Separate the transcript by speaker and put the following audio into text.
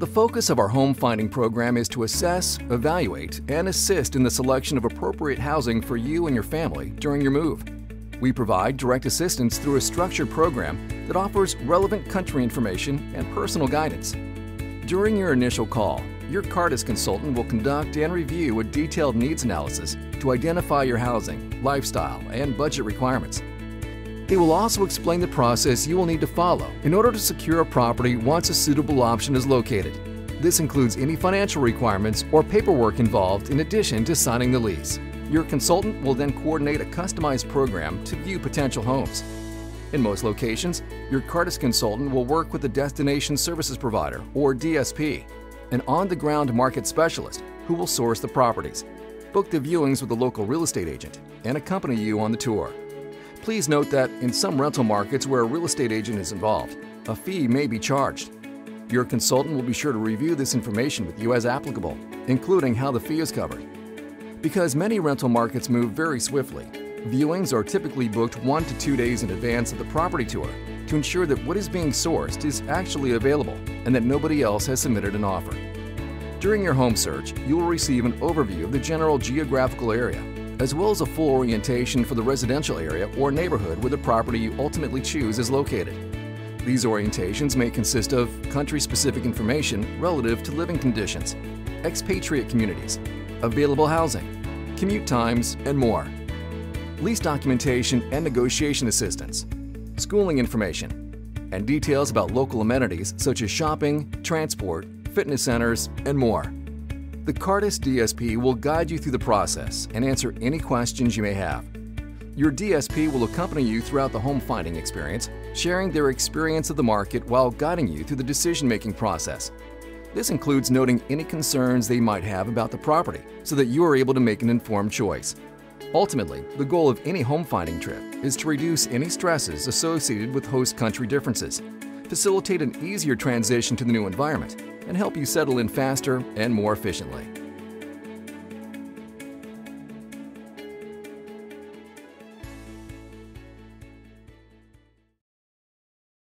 Speaker 1: The focus of our home finding program is to assess, evaluate, and assist in the selection of appropriate housing for you and your family during your move. We provide direct assistance through a structured program that offers relevant country information and personal guidance. During your initial call, your Cartus consultant will conduct and review a detailed needs analysis to identify your housing, lifestyle, and budget requirements. They will also explain the process you will need to follow in order to secure a property once a suitable option is located. This includes any financial requirements or paperwork involved in addition to signing the lease. Your consultant will then coordinate a customized program to view potential homes. In most locations, your Cartus consultant will work with a Destination Services Provider, or DSP, an on-the-ground market specialist who will source the properties, book the viewings with a local real estate agent, and accompany you on the tour. Please note that in some rental markets where a real estate agent is involved, a fee may be charged. Your consultant will be sure to review this information with you as applicable, including how the fee is covered. Because many rental markets move very swiftly, viewings are typically booked one to two days in advance of the property tour to ensure that what is being sourced is actually available and that nobody else has submitted an offer. During your home search, you will receive an overview of the general geographical area as well as a full orientation for the residential area or neighborhood where the property you ultimately choose is located. These orientations may consist of country-specific information relative to living conditions, expatriate communities, available housing, commute times, and more. Lease documentation and negotiation assistance, schooling information, and details about local amenities such as shopping, transport, fitness centers, and more. The Cartus DSP will guide you through the process and answer any questions you may have. Your DSP will accompany you throughout the home finding experience, sharing their experience of the market while guiding you through the decision-making process. This includes noting any concerns they might have about the property so that you are able to make an informed choice. Ultimately, the goal of any home finding trip is to reduce any stresses associated with host country differences, facilitate an easier transition to the new environment, and help you settle in faster and more efficiently.